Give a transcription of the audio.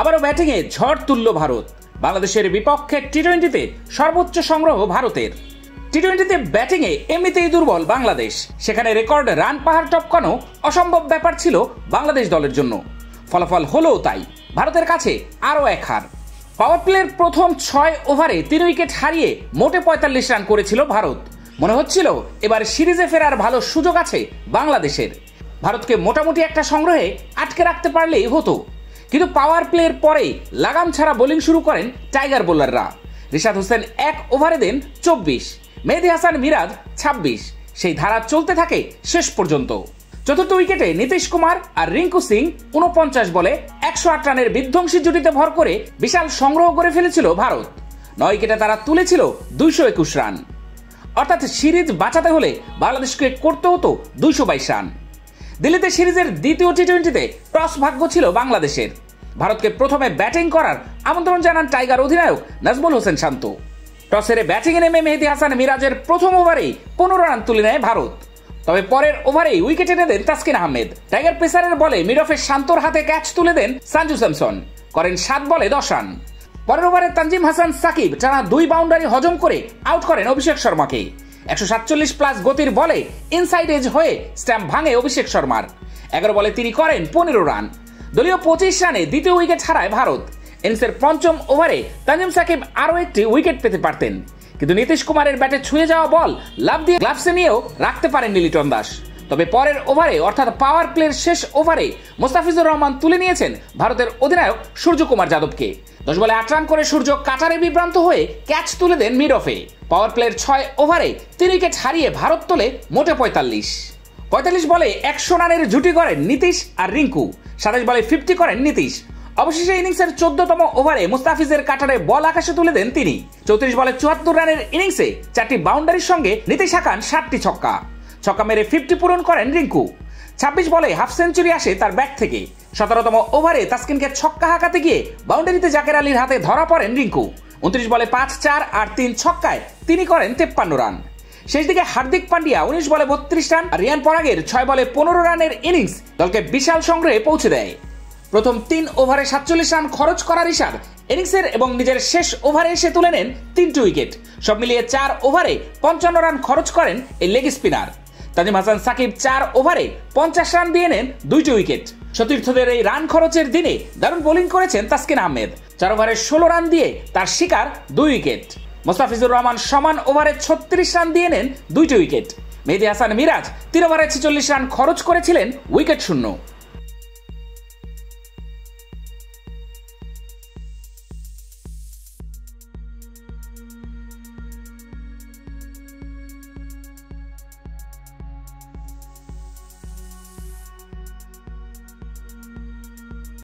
আবারও ব্যাটিংয়ে ঝড় তুলল ভারত। বাংলাদেশের বিপক্ষে টি টোয়েন্টিতে সর্বোচ্চ সংগ্রহ ভারতের। টি টোয়েন্টিতে ব্যাটিংয়ে এমনিতেই দুর্বল বাংলাদেশ। সেখানে রেকর্ড রান পাহাড় টপকানো অসম্ভব ব্যাপার ছিল বাংলাদেশ দলের জন্য। ফলাফল হলেও তাই। ভারতের কাছে আরও এক হার। পাওয়ার প্লের প্রথম ছয় ওভারে তিন উইকেট হারিয়ে মোটে পঁয়তাল্লিশ রান করেছিল ভারত। মনে হচ্ছিল এবার সিরিজে ফেরার ভালো সুযোগ আছে বাংলাদেশের। ভারতকে মোটামুটি একটা সংগ্রহে আটকে রাখতে পারলেই হতো। কিন্তু পাওয়ার প্লের পরে লাগাম ছাড়া বোলিং শুরু করেন টাইগার বোলাররা রিশাদ হোসেন এক ওভারে দেন চব্বিশ, মেহেদি হাসান মিরাজ ছাব্বিশ, সেই ধারা চলতে থাকে শেষ পর্যন্ত। চতুর্থ উইকেটে নীতিশ কুমার আর রিঙ্কু সিং উনপঞ্চাশ বলে একশো আট রানের বিধ্বংসী জুটিতে ভর করে বিশাল সংগ্রহ করে ফেলেছিল ভারত। নয় উইকেটে তারা তুলেছিল দুইশো একুশ রান। অর্থাৎ সিরিজ বাঁচাতে হলে বাংলাদেশকে করতে হতো দুইশো বাইশ রান। দিল্লিতে সিরিজের দ্বিতীয় টি টোয়েন্টিতে টস ভাগ্য ছিল বাংলাদেশের। ভারতকে প্রথমে ব্যাটিং করার আমন্ত্রণ জানান টাইগার অধিনায়ক নাজমুল হোসেন শান্ত। টসের ব্যাটিংয়ে নেমে মেহেদি হাসান মিরাজের প্রথম ওভারেই পনেরো রান তুলে নেয় ভারত। তবে পরের ওভারেই উইকেট এনে দেন তাসকিন আহমেদ। টাইগার পেসারের বলে মিড অফের শান্তর হাতে ক্যাচ তুলে দেন সঞ্জু স্যামসন। করেন সাত বলে দশ রান। পরের ওভারে তানজিম হাসান সাকিব টানা দুই বাউন্ডারি হজম করে আউট করেন অভিষেক শর্মাকে। একশো সাতচল্লিশ প্লাস গতির বলে ইনসাইড এজ হয়ে স্ট্যাম্প ভাঙে অভিষেক শর্মার। এগারো বলে তিনি করেন পনেরো রান। দলীয় পঁচিশ রানে দ্বিতীয় উইকেট হারায় ভারত। ইনিংসের পঞ্চম ওভারে তানজিম সাকিব আরও একটি উইকেট পেতে পারতেন। কিন্তু নীতিশ কুমারের ব্যাটে ছুঁয়ে যাওয়া বল লাভ দিয়ে গ্লাভসে নিয়েও রাখতে পারেননি লিটন দাস। তবে পরের ওভারে, অর্থাৎ পাওয়ার প্লের শেষ ওভারে, মোস্তাফিজুর রহমান তুলে নিয়েছেন ভারতের অধিনায়ক সূর্যকুমার যাদবকে। দশ বলে আট রান করে সূর্য কাটারে বিভ্রান্ত হয়ে ক্যাচ তুলে দেন মিড অফে পাওয়ার প্লের ছয় ওভারে তিন উইকেট হারিয়ে ভারত তোলে মোটে পঁয়তাল্লিশ। পঁয়তাল্লিশ বলে একশো রানের জুটি করেন নীতিশ আর রিঙ্কু। সাতাশ বলে ফিফটি করেন নীতিশ। অবশেষে ইনিংসের চোদ্দতম ওভারে মুস্তাফিজের কাটারে বল আকাশে তুলে দেন তিনি। চৌত্রিশ বলে চুয়াত্তর রানের ইনিংসে চারটি বাউন্ডারির সঙ্গে নীতিশ হাকান ষাটটি ছক্কা। ছক্কা মেরে ফিফটি পূরণ করেন রিঙ্কু। ছাব্বিশ বলে হাফ সেঞ্চুরি আসে তার ব্যাট থেকে। সতেরোতম ওভারে তাসকিনকে ছক্কা হাঁকাতে গিয়ে বাউন্ডারিতে জাকের আলীর হাতে ধরা পড়েন রিঙ্কু। উনত্রিশ বলে পাঁচ চার আর তিন ছক্কায় তিনি করেন তেপ্পান্ন রান। শেষ দিকে হার্দিক পান্ডিয়া উনিশ বলে বত্রিশ রান, আর রিয়ান পরাগের ছয় বলে পনেরো রানের ইনিংস দলকে বিশাল সংগ্রহে পৌঁছে দেয়। প্রথম তিন ওভারে সাতচল্লিশ রান খরচ করার রিশাদ ইনিংসের এবং নিজের শেষ ওভারে এসে তুলে নেন তিনটি উইকেট। সব মিলিয়ে চার ওভারে পঞ্চান্ন রান খরচ করেন এই লেগ স্পিনার। তাজিম হাসান সাকিব চার ওভারে পঞ্চাশ রান দিয়ে নেন দুইটি উইকেট। সতীর্থদের এই রান খরচের দিনে দারুণ বোলিং করেছেন তাসকিন আহমেদ। চার ওভারে ষোলো রান দিয়ে তার শিকার দুই উইকেট। মোস্তাফিজুর রহমান সমান ওভারে ছত্রিশ রান দিয়ে নেন দুইটি উইকেট। মেহেদি হাসান মিরাজ তিন ওভারে ছেচল্লিশ রান খরচ করেছিলেন, উইকেট শূন্য।